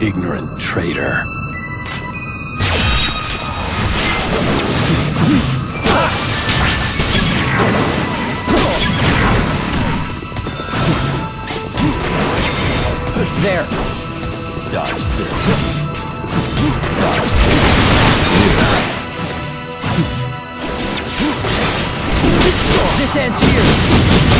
ignorant traitor. There. Dodge this. Dodge This ends here.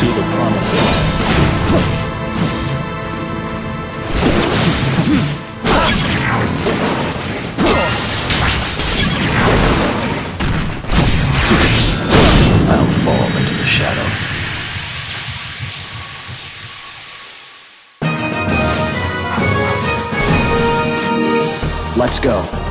To the promised land. I'll fall into the shadow. Let's go.